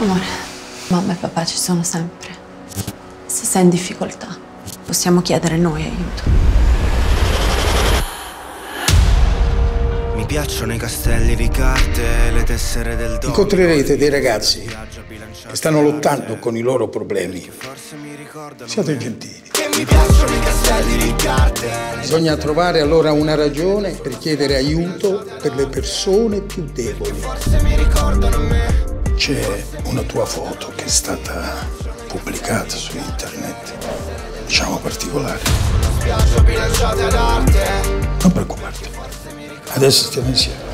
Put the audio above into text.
Amore, mamma e papà ci sono sempre. Se sei in difficoltà, possiamo chiedere noi aiuto. Mi piacciono i castelli di carte, le tessere del dono. Incontrerete dei ragazzi che stanno lottando con i loro problemi. Siate gentili. Mi piacciono i castelli di carte. Bisogna trovare allora una ragione per chiedere aiuto per le persone più deboli. Forse mi ricordano me. C'è una tua foto che è stata pubblicata su internet, diciamo particolare. Arte. Non preoccuparti, adesso stiamo insieme.